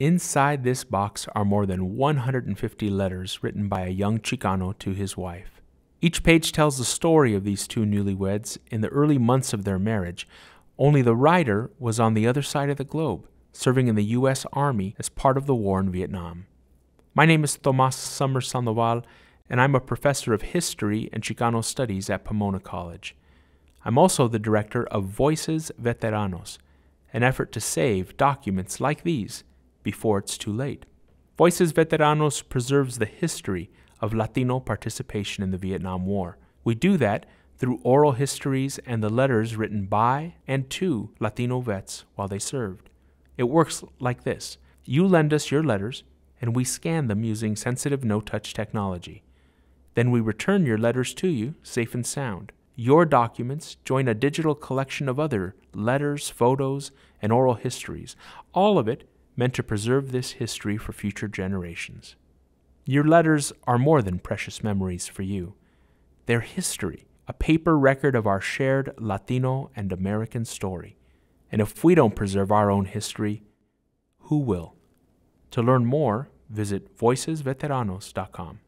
Inside this box are more than 150 letters written by a young Chicano to his wife. Each page tells the story of these two newlyweds in the early months of their marriage, only the writer was on the other side of the globe, serving in the U.S. Army as part of the war in Vietnam. My name is Tomas Summers Sandoval, and I'm a professor of history and Chicano studies at Pomona College. I'm also the director of Voices Veteranos, an effort to save documents like these before it's too late. Voices Veteranos preserves the history of Latino participation in the Vietnam War. We do that through oral histories and the letters written by and to Latino vets while they served. It works like this you lend us your letters, and we scan them using sensitive no touch technology. Then we return your letters to you, safe and sound. Your documents join a digital collection of other letters, photos, and oral histories, all of it meant to preserve this history for future generations. Your letters are more than precious memories for you. They're history, a paper record of our shared Latino and American story. And if we don't preserve our own history, who will? To learn more, visit voicesveteranos.com.